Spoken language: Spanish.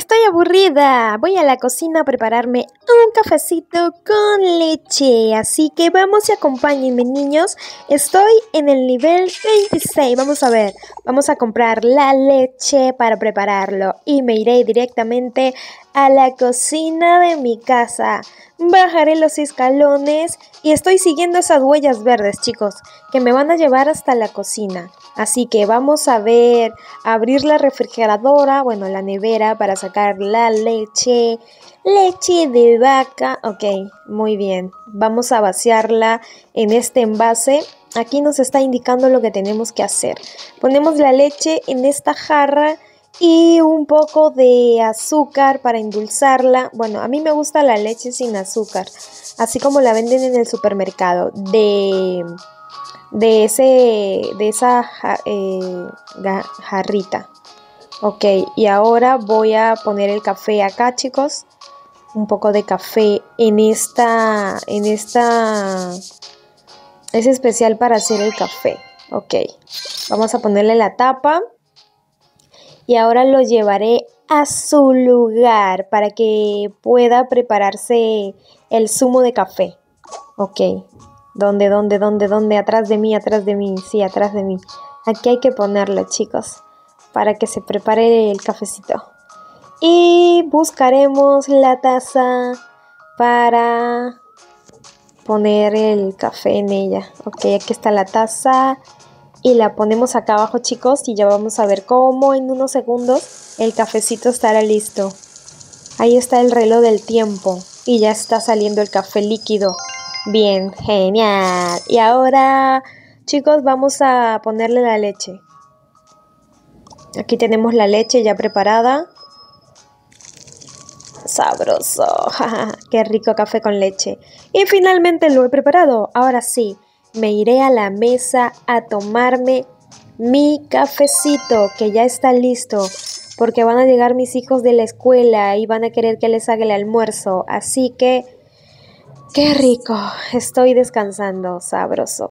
Estoy aburrida. Voy a la cocina a prepararme un cafecito con leche. Así que vamos y acompáñenme, niños. Estoy en el nivel 26. Vamos a ver. Vamos a comprar la leche para prepararlo. Y me iré directamente a la cocina de mi casa. Bajaré los escalones y estoy siguiendo esas huellas verdes, chicos, que me van a llevar hasta la cocina. Así que vamos a ver, abrir la refrigeradora, bueno, la nevera para sacar la leche. Leche de vaca. Ok, muy bien. Vamos a vaciarla en este envase. Aquí nos está indicando lo que tenemos que hacer. Ponemos la leche en esta jarra y un poco de azúcar para endulzarla. Bueno, a mí me gusta la leche sin azúcar, así como la venden en el supermercado, de, de, ese, de esa eh, jarrita. Ok, y ahora voy a poner el café acá, chicos. Un poco de café en esta, en esta, es especial para hacer el café. Ok, vamos a ponerle la tapa y ahora lo llevaré a su lugar para que pueda prepararse el zumo de café. Ok. ¿Dónde, dónde, dónde, dónde? Atrás de mí, atrás de mí. Sí, atrás de mí. Aquí hay que ponerlo, chicos, para que se prepare el cafecito. Y buscaremos la taza para poner el café en ella. Ok, aquí está la taza y la ponemos acá abajo chicos y ya vamos a ver cómo en unos segundos el cafecito estará listo. Ahí está el reloj del tiempo y ya está saliendo el café líquido. Bien, genial. Y ahora chicos vamos a ponerle la leche. Aquí tenemos la leche ya preparada. Sabroso. Qué rico café con leche. Y finalmente lo he preparado. Ahora sí me iré a la mesa a tomarme mi cafecito que ya está listo porque van a llegar mis hijos de la escuela y van a querer que les haga el almuerzo. Así que, qué rico, estoy descansando, sabroso.